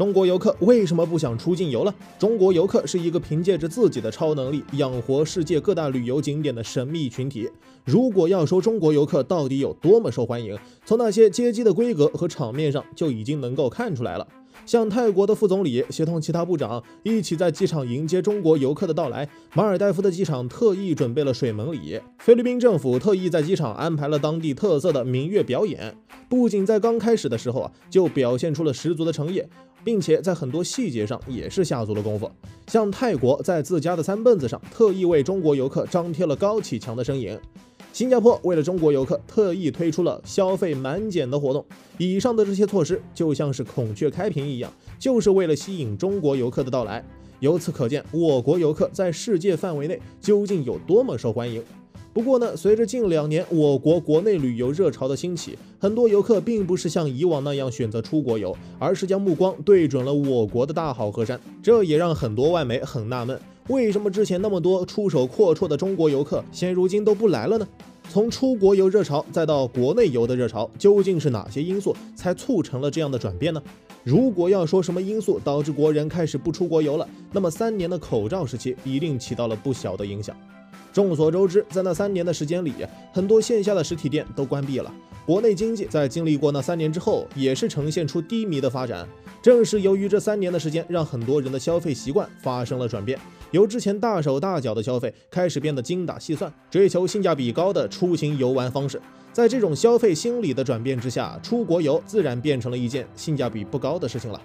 中国游客为什么不想出境游了？中国游客是一个凭借着自己的超能力养活世界各大旅游景点的神秘群体。如果要说中国游客到底有多么受欢迎，从那些接机的规格和场面上就已经能够看出来了。像泰国的副总理协同其他部长一起在机场迎接中国游客的到来，马尔代夫的机场特意准备了水门礼，菲律宾政府特意在机场安排了当地特色的民乐表演，不仅在刚开始的时候啊就表现出了十足的诚意，并且在很多细节上也是下足了功夫。像泰国在自家的三蹦子上特意为中国游客张贴了高启强的身影。新加坡为了中国游客，特意推出了消费满减的活动。以上的这些措施就像是孔雀开屏一样，就是为了吸引中国游客的到来。由此可见，我国游客在世界范围内究竟有多么受欢迎。不过呢，随着近两年我国国内旅游热潮的兴起，很多游客并不是像以往那样选择出国游，而是将目光对准了我国的大好河山。这也让很多外媒很纳闷。为什么之前那么多出手阔绰的中国游客，现如今都不来了呢？从出国游热潮再到国内游的热潮，究竟是哪些因素才促成了这样的转变呢？如果要说什么因素导致国人开始不出国游了，那么三年的口罩时期一定起到了不小的影响。众所周知，在那三年的时间里，很多线下的实体店都关闭了。国内经济在经历过那三年之后，也是呈现出低迷的发展。正是由于这三年的时间，让很多人的消费习惯发生了转变，由之前大手大脚的消费，开始变得精打细算，追求性价比高的出行游玩方式。在这种消费心理的转变之下，出国游自然变成了一件性价比不高的事情了。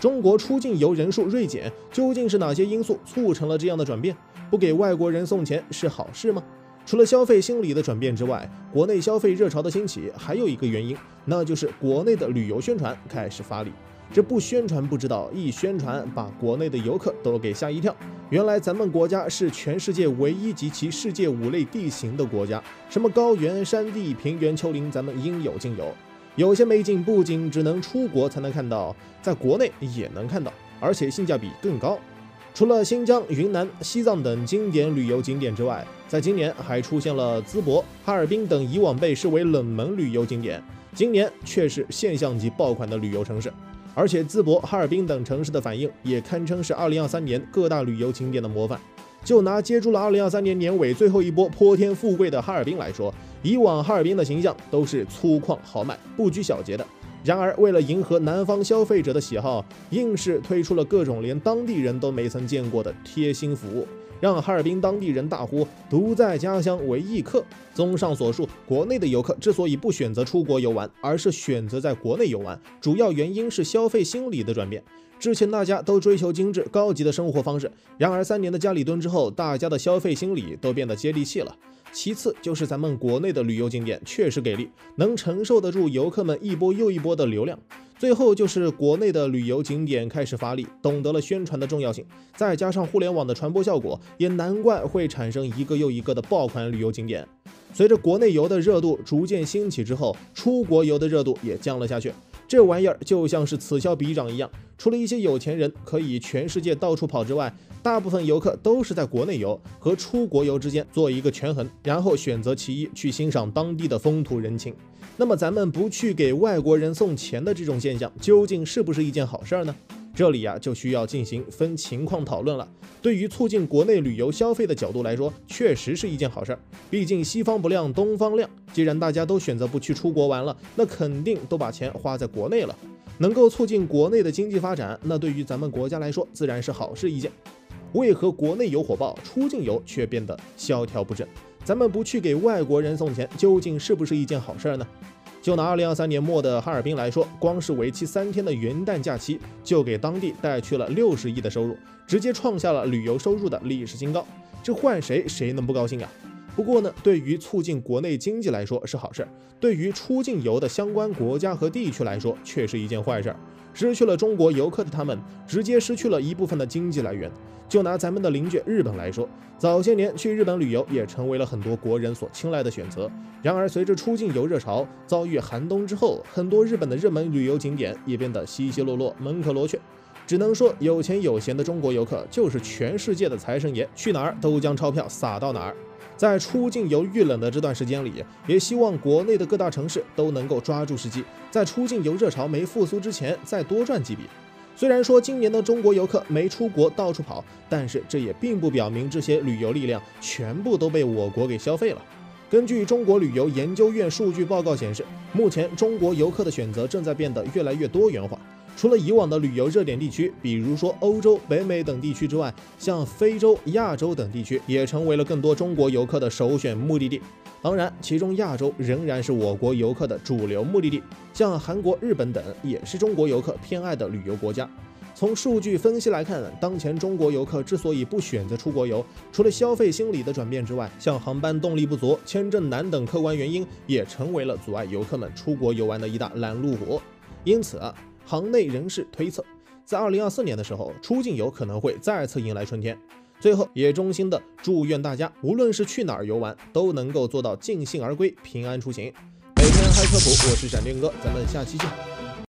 中国出境游人数锐减，究竟是哪些因素促成了这样的转变？不给外国人送钱是好事吗？除了消费心理的转变之外，国内消费热潮的兴起还有一个原因，那就是国内的旅游宣传开始发力。这不宣传不知道，一宣传把国内的游客都给吓一跳。原来咱们国家是全世界唯一集齐世界五类地形的国家，什么高原、山地、平原、丘陵，咱们应有尽有。有些美景不仅只能出国才能看到，在国内也能看到，而且性价比更高。除了新疆、云南、西藏等经典旅游景点之外，在今年还出现了淄博、哈尔滨等以往被视为冷门旅游景点，今年却是现象级爆款的旅游城市。而且淄博、哈尔滨等城市的反应也堪称是2023年各大旅游景点的模范。就拿接住了2023年年尾最后一波泼天富贵的哈尔滨来说，以往哈尔滨的形象都是粗犷豪迈、不拘小节的。然而，为了迎合南方消费者的喜好，硬是推出了各种连当地人都没曾见过的贴心服务，让哈尔滨当地人大呼“独在家乡为异客”。综上所述，国内的游客之所以不选择出国游玩，而是选择在国内游玩，主要原因是消费心理的转变。之前大家都追求精致高级的生活方式，然而三年的家里蹲之后，大家的消费心理都变得接地气了。其次就是咱们国内的旅游景点确实给力，能承受得住游客们一波又一波的流量。最后就是国内的旅游景点开始发力，懂得了宣传的重要性，再加上互联网的传播效果，也难怪会产生一个又一个的爆款旅游景点。随着国内游的热度逐渐兴起之后，出国游的热度也降了下去。这玩意儿就像是此消彼长一样，除了一些有钱人可以全世界到处跑之外，大部分游客都是在国内游和出国游之间做一个权衡，然后选择其一去欣赏当地的风土人情。那么咱们不去给外国人送钱的这种现象，究竟是不是一件好事儿呢？这里呀就需要进行分情况讨论了。对于促进国内旅游消费的角度来说，确实是一件好事儿。毕竟西方不亮东方亮，既然大家都选择不去出国玩了，那肯定都把钱花在国内了。能够促进国内的经济发展，那对于咱们国家来说自然是好事一件。为何国内游火爆，出境游却变得萧条不振？咱们不去给外国人送钱，究竟是不是一件好事儿呢？就拿2023年末的哈尔滨来说，光是为期三天的元旦假期，就给当地带去了六十亿的收入，直接创下了旅游收入的历史新高。这换谁谁能不高兴啊？不过呢，对于促进国内经济来说是好事儿，对于出境游的相关国家和地区来说却是一件坏事儿。失去了中国游客的他们，直接失去了一部分的经济来源。就拿咱们的邻居日本来说，早些年去日本旅游也成为了很多国人所青睐的选择。然而，随着出境游热潮遭遇寒冬之后，很多日本的热门旅游景点也变得稀稀落落、门可罗雀。只能说，有钱有闲的中国游客就是全世界的财神爷，去哪儿都将钞票撒到哪儿。在出境游遇冷的这段时间里，也希望国内的各大城市都能够抓住时机，在出境游热潮没复苏之前再多赚几笔。虽然说今年的中国游客没出国到处跑，但是这也并不表明这些旅游力量全部都被我国给消费了。根据中国旅游研究院数据报告显示，目前中国游客的选择正在变得越来越多元化。除了以往的旅游热点地区，比如说欧洲、北美等地区之外，像非洲、亚洲等地区也成为了更多中国游客的首选目的地。当然，其中亚洲仍然是我国游客的主流目的地，像韩国、日本等也是中国游客偏爱的旅游国家。从数据分析来看，当前中国游客之所以不选择出国游，除了消费心理的转变之外，像航班动力不足、签证难等客观原因，也成为了阻碍游客们出国游玩的一大拦路虎。因此。行内人士推测，在二零二四年的时候，出境游可能会再次迎来春天。最后，也衷心的祝愿大家，无论是去哪儿游玩，都能够做到尽兴而归，平安出行。每天嗨科普，我是闪电哥，咱们下期见。